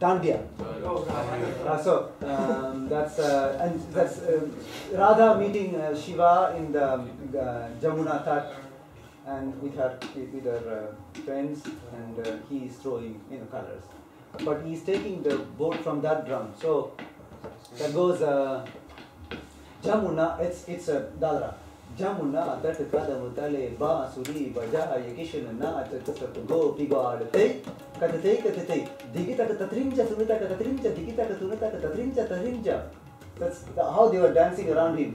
Dandiya. Uh, so um, that's uh, and that's uh, Radha meeting uh, Shiva in the um, uh, Jamuna Tat and with her with her friends and he is throwing you know colors, but he's taking the boat from that drum. So that goes Jamuna. It's it's a Dadra. Jamuna तट कदम तले बांसुरी बजाय किशन नाच कसत गोपी गाड़ते कथते कथते दिगित तत्रिंच सुनिता तत्रिंच दिगित सुनिता तत्रिंच तत्रिंच That's how they were dancing around him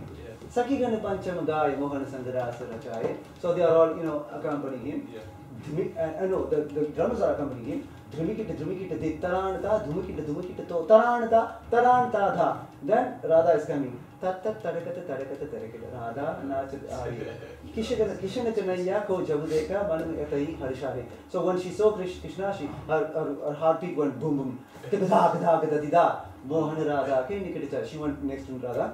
Sakigana Pancham Gaya Mohan Sandarasa Rachaye. So they are all, you know, accompanying him. Yeah. Dhumi, uh, no, the, the drummers are accompanying him. Dhumikita, Dhumikita, Di, Taranata, Dhumikita, Dhumikita, To, Taranata, Taranata, Tha. Then Radha is coming. Tat tat tarakata tarakata tarakata. Radha naach Kishana Kishana Chanaya ko jabu deka man etai harishahe. So when she saw Krishna, she her, her, her heartbeat went boom boom. Kada kada kada dida. Mohan Radha ke nikita. She went next to Radha.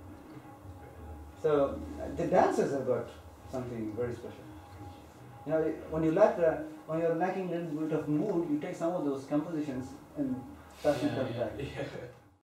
so the dancers have got something very special. You know, when you lack, uh, when you're lacking a little bit of mood, you take some of those compositions and touch yeah, it yeah, yeah.